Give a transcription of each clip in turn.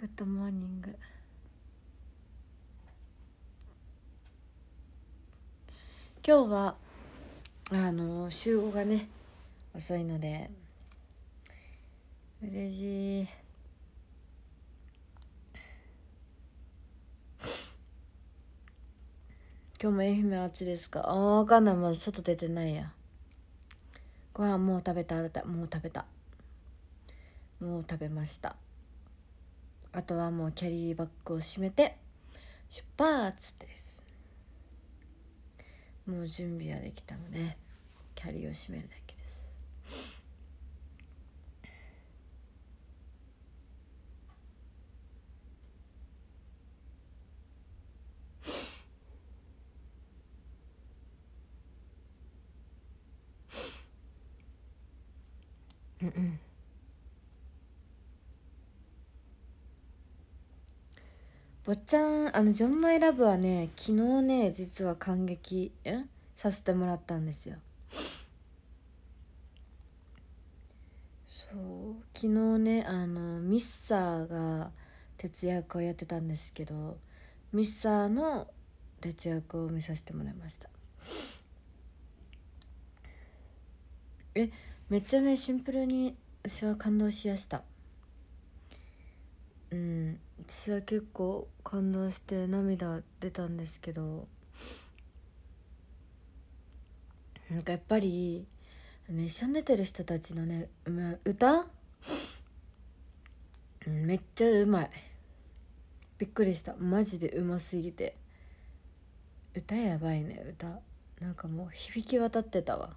Good morning 今日はあの集合がね遅いので嬉しい。今日も愛媛暑いですか？あ分かんない。まだ外出てないや。ご飯もう食べたもう食べた。もう食べました。あとはもうキャリーバッグを閉めて出発です。もう準備はできたのでキャリーを閉めるだけです。うんうん。坊ちゃんあのジョン・マイ・ラブはね昨日ね実は感激え？させてもらったんですよ。そう。昨日ねあのミッサーが徹夜役をやってたんですけどミッサーの徹夜役を見させてもらいました。え？めっちゃねシンプルに私は感動しやした。私は結構感動して涙出たんですけどなんかやっぱり、一緒に出てる人たちのね歌？めっちゃうまい。びっくりした。マジでうますぎて。歌やばいね歌。なんかもう響き渡ってたわ。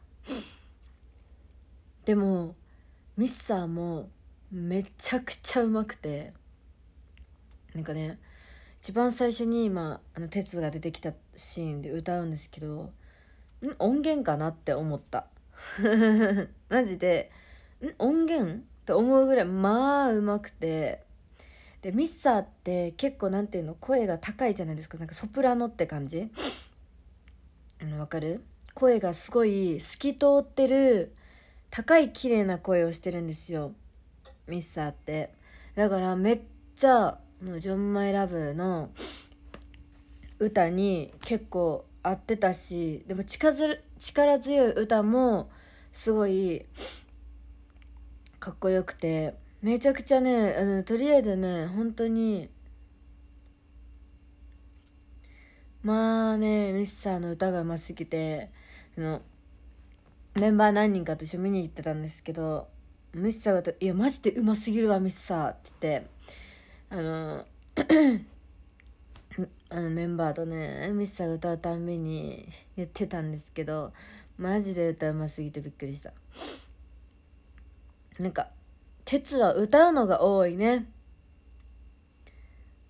でもミッサーもめちゃくちゃうまくて。なんかね一番最初に今あの鉄が出てきたシーンで歌うんですけどん？音源かなって思った。マジでん？音源って思うぐらいまあうまくてでミッサーって結構なんていうの声が高いじゃないですか。なんかソプラノって感じ。あのわかる？声がすごい透き通ってる高い綺麗な声をしてるんですよ。ミッサーって。だからめっちゃのジョン・マイ・ラブの歌に結構合ってたしでも力力強い歌もすごいかっこよくてめちゃくちゃねあのとりあえずね本当にまあねミスサーの歌がうますぎてそのメンバー何人かと一緒見に行ってたんですけどミスサーが「いやマジでうますぎるわミスサー」って言ってあの あのメンバーとねミスサーが歌うたんびに言ってたんですけどマジで歌うますぎてびっくりした。なんか鉄は歌うのが多いね。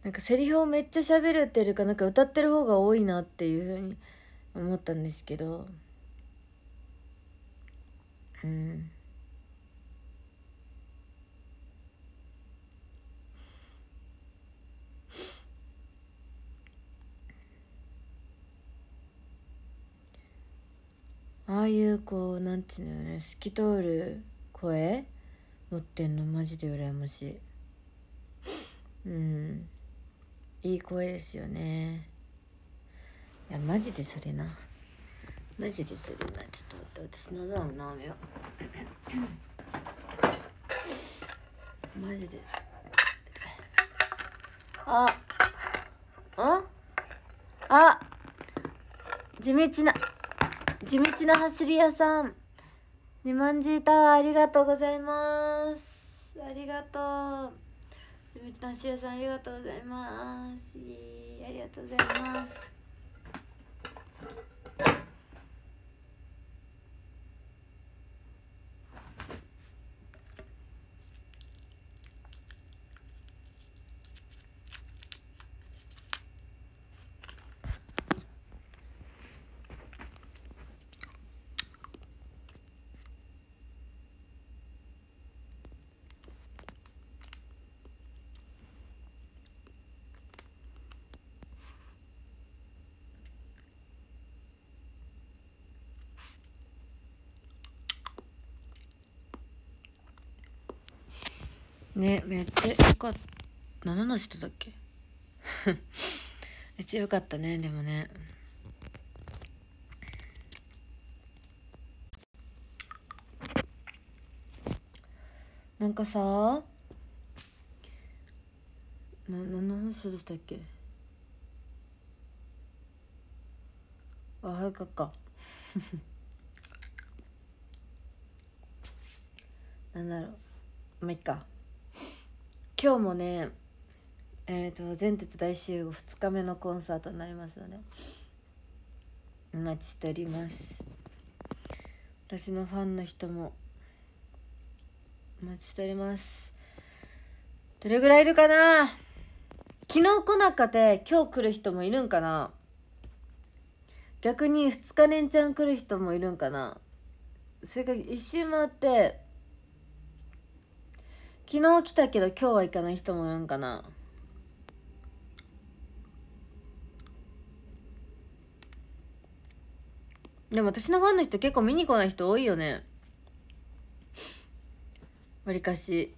なんかセリフをめっちゃ喋るっていうかなんか歌ってる方が多いなっていうふうに思ったんですけど。うん。ああいうこうなんていうのね透き通る声持ってんのマジで羨ましい。うん。いい声ですよね。いやマジでそれな。マジでそれな。ちょっと待って私喉あるなめよマジで。あああ地道な。地道な走り屋さん。ニマンジータワーありがとうございます。ありがとう。地道な走り屋さんありがとうございます。ありがとうございます。ねめっちゃよかっ何の話してたっけ？めっちゃよかったねでもね。なんかさな何の話でしたっけ？あ早かっか なんだろう。まあいっか。今日もねえっ、ー、と全鉄大集合2日目のコンサートになりますのでお待ちしております。私のファンの人もお待ちしております。どれぐらいいるかな？昨日来なかて今日来る人もいるんかな？逆に2日連チャン来る人もいるんかな？それから一周回って昨日来たけど今日は行かない人もいるんかな。でも私のファンの人結構見に来ない人多いよね。わりかし。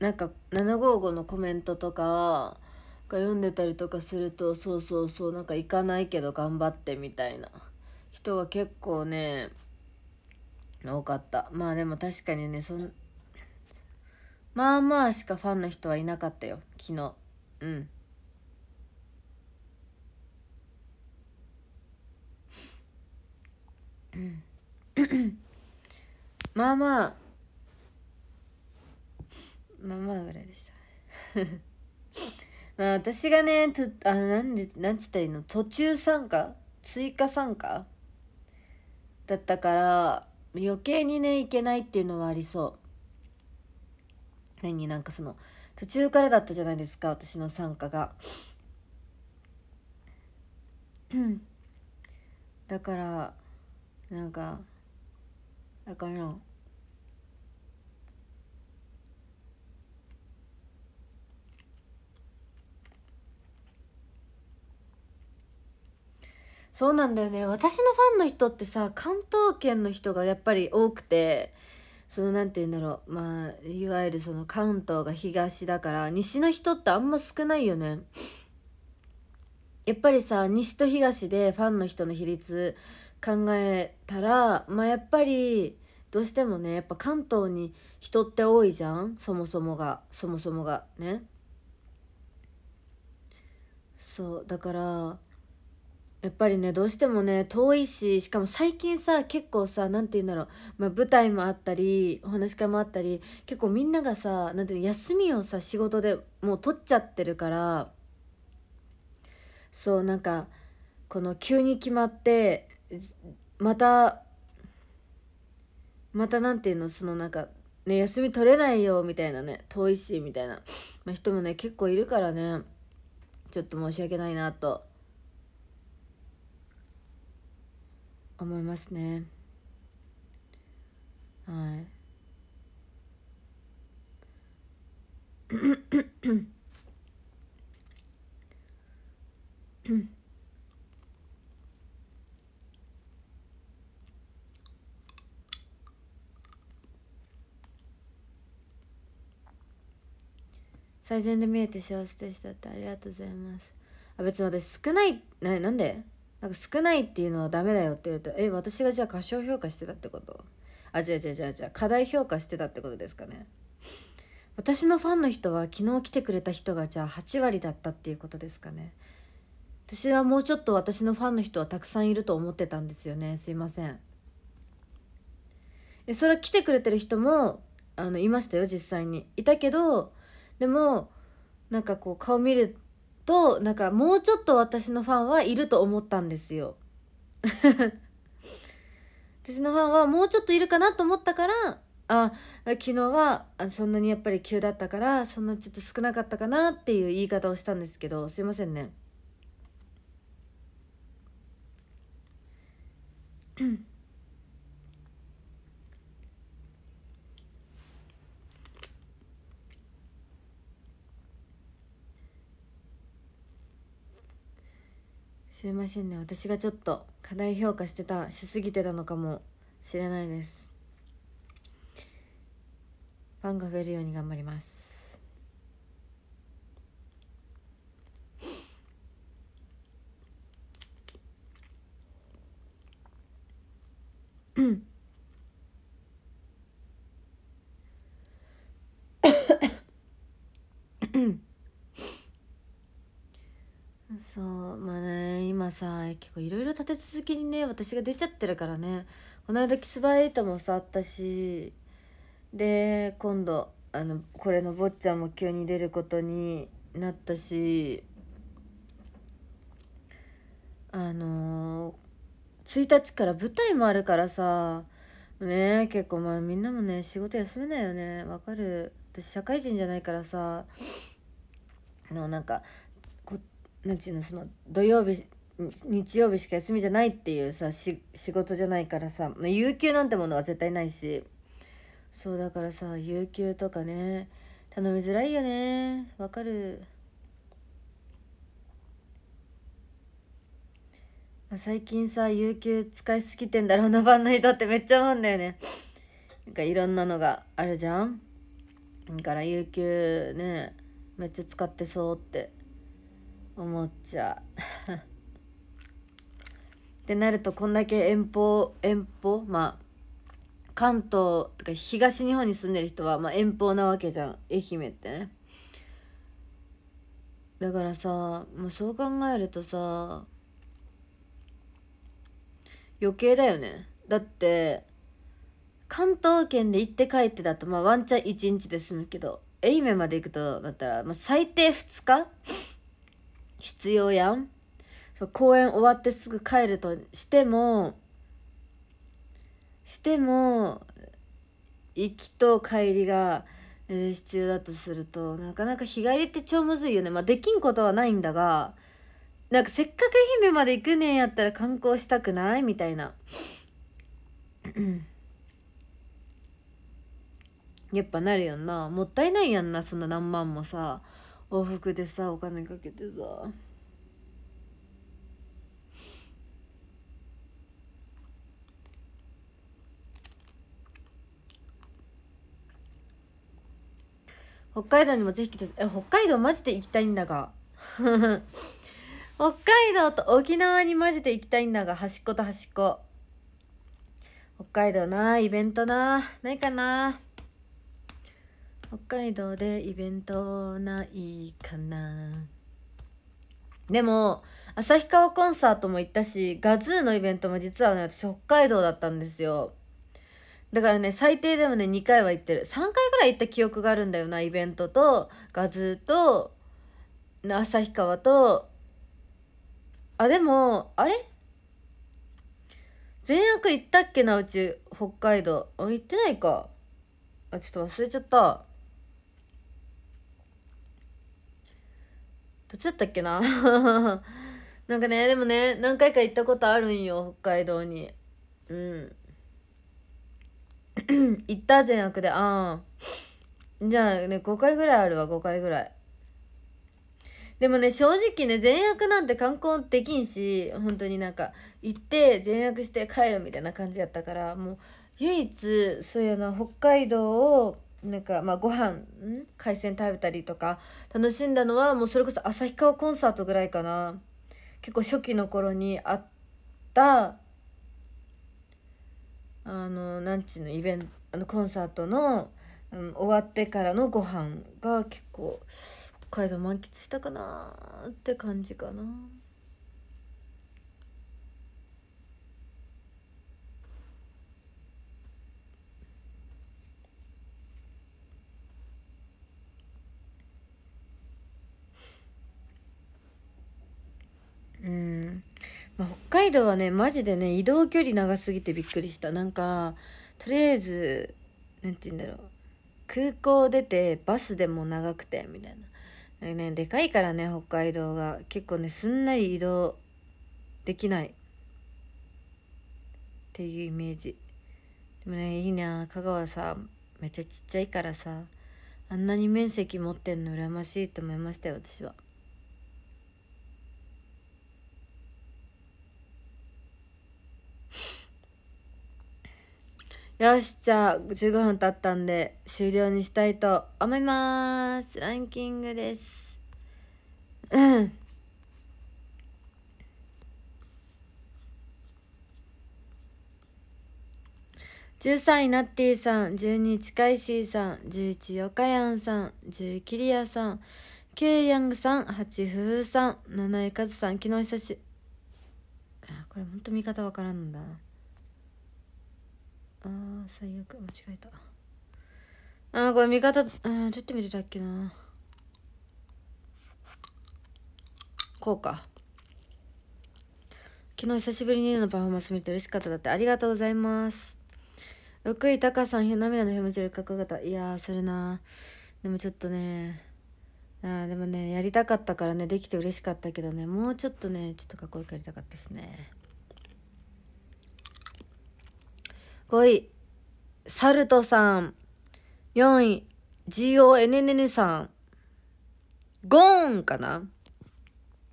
なんか755のコメントとかが読んでたりとかするとそうそうそうなんか行かないけど頑張ってみたいな。人が結構ね多かった。まあでも確かにねそんまあまあしかファンの人はいなかったよ。昨日。うん。まあまあ。まあまあぐらいでした まあ私がねとあなんでなんつったらいいの？途中参加？追加参加？だったから余計にねいけないっていうのはありそう。何なんかその途中からだったじゃないですか私の参加が。だからなんかだからそうなんだよね。私のファンの人ってさ関東圏の人がやっぱり多くてその何て言うんだろう。まあいわゆるその関東が東だから西の人ってあんま少ないよね。やっぱりさ西と東でファンの人の比率考えたらまあやっぱりどうしてもねやっぱ関東に人って多いじゃん。そもそもが。そもそもが。ね。そう。だからやっぱりねどうしてもね遠いししかも最近さ結構さ何て言うんだろう、まあ、舞台もあったりお話し会もあったり結構みんながさ何ていうの休みをさ仕事でもう取っちゃってるからそうなんかこの急に決まってまたまた何て言うのそのなんかね休み取れないよみたいなね遠いしみたいな、まあ、人もね結構いるからね。ちょっと申し訳ないなと。思いますね。はい。最善で見えて幸せでしたってありがとうございます。あ別に私少ない。ななんで？なんか少ないっていうのはダメだよって言うとえ私がじゃあ過小評価してたってこと？あ違う違う違う違う過大評価してたってことですかね。私のファンの人は昨日来てくれた人がじゃあ8割だったっていうことですかね。私はもうちょっと私のファンの人はたくさんいると思ってたんですよね。すいません。えそれは来てくれてる人もあのいましたよ実際に。いたけどでもなんかこう顔見るとなんかもうちょっと私のファンはいると思ったんですよ。私のファンはもうちょっといるかなと思ったからあ昨日はそんなにやっぱり急だったからそんなちょっと少なかったかなっていう言い方をしたんですけどすいませんね。すいませんね。私がちょっと過大評価してたしすぎてたのかもしれないです。ファンが増えるように頑張ります。うん。ね今さ結構いろいろ立て続けにね私が出ちゃってるからね。この間キスバエイトもさあったしで今度あのこれの坊ちゃんも急に出ることになったしあのー、1日から舞台もあるからさね結構まあみんなもね仕事休めないよね。わかる。私社会人じゃないからさ。あのなんかこなんていうのその土曜日日曜日しか休みじゃないっていうさ仕事じゃないからさ、まあ、有給なんてものは絶対ないし。そうだからさ有給とかね頼みづらいよね。わかる。まあ最近さ有給使いすぎてんだろうな番の人って めっちゃ思うんだよね。なんかいろんなのがあるじゃん。だから有給ねめっちゃ使ってそうって思っちゃう。ってなるとこんだけ遠方遠方まあ関東とか東日本に住んでる人は、まあ、遠方なわけじゃん愛媛ってね。だからさもうそう考えるとさ余計だよね。だって関東圏で行って帰ってだとまあワンチャン1日で済むけど愛媛まで行くとだったら、まあ、最低2日必要やん。そう公演終わってすぐ帰るとしてもしても行きと帰りが、必要だとするとなかなか日帰りって超むずいよね。まあできんことはないんだがなんかせっかく愛媛まで行くねんやったら観光したくない？みたいな。やっぱなるよな。もったいないやんなそんな何万もさ。往復でさお金かけてさ。北海道にもぜひ来てえ北海道マジで行きたいんだが。北海道と沖縄にマジで行きたいんだが。端っこと端っこ。北海道なイベントなないかな北海道でイベントないかなでも旭川コンサートも行ったしガズーのイベントも実はね私北海道だったんですよ。だからね最低でもね2回は行ってる。3回ぐらい行った記憶があるんだよなイベントとガズと旭川と。あでもあれ？全悪行ったっけなうち北海道。あ行ってないか。あちょっと忘れちゃった。どっちだったっけな？なんかねでもね何回か行ったことあるんよ北海道に。うん。行った善悪でああじゃあね5回ぐらいあるわ5回ぐらい。でもね正直ね善悪なんて観光できんし本当になんか行って善悪して帰るみたいな感じやったからもう唯一そういうの北海道をなんかまあご飯海鮮食べたりとか楽しんだのはもうそれこそ旭川コンサートぐらいかな。結構初期の頃にあったあのなんちゅうのイベントあのコンサートの、うん、終わってからのご飯が結構北海道満喫したかなって感じかな。うんま、北海道はねマジでね移動距離長すぎてびっくりした。なんかとりあえず何て言うんだろう。空港出てバスでも長くてみたいな。ねでかいからね北海道が。結構ねすんなり移動できない。っていうイメージ。でもねいいな。香川さめっちゃちっちゃいからさ。あんなに面積持ってんの羨ましいって思いましたよ私は。よしじゃあ15分経ったんで終了にしたいと思います。ランキングです。うん。13位ナッティさん12位近いしーさん11位岡やんさん10位キリアさん9位ヤングさん8位ふふさん7位カズさん昨日久しあこれほんと見方わからんんだな。あー最悪。間違えた。あーこれ見方あーどうやって見てたっけな。こうか。昨日久しぶりにのパフォーマンス見て嬉しかっただって。ありがとうございます。6位タカさん涙の表持ちよりかっこよかった。いやそれな。でもちょっとね。あーでもねやりたかったからねできて嬉しかったけどね。もうちょっとねちょっとかっこよくやりたかったですね。5位サルトさん。4位 GONNN さん。ゴーンかな？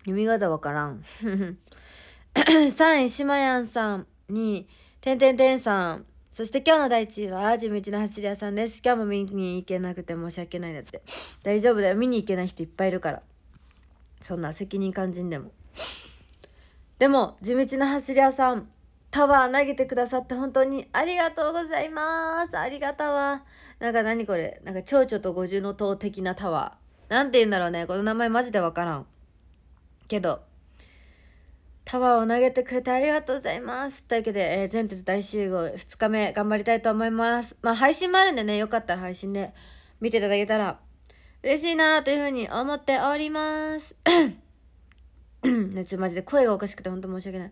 読み方わからん。3位しまやんさん。2位てんてんてんさん。そして今日の第一位は地道な走り屋さんです。今日も見に行けなくて申し訳ないだって。大丈夫だよ。見に行けない人いっぱいいるから。そんな責任感じんでも。でも地道な走り屋さん。タワー投げてくださって本当にありがとうございます。ありがたわ。なんか何これ？なんか蝶々と五重の塔的なタワー。なんて言うんだろうね。この名前マジでわからん。けどタワーを投げてくれてありがとうございます。というわけで、えー、全鉄大集合2日目頑張りたいと思います。まあ配信もあるんでね、よかったら配信で見ていただけたら嬉しいなというふうに思っております。ね、ちょマジで声がおかしくて本当申し訳ない。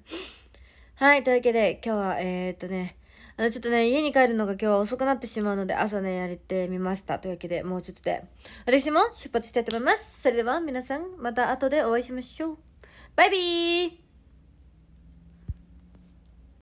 はい、というわけで今日はえー、っとね、あのちょっとね、家に帰るのが今日は遅くなってしまうので朝ね、やれてみました。というわけでもうちょっとで私も出発したいと思います。それでは皆さん、また後でお会いしましょう。バイビー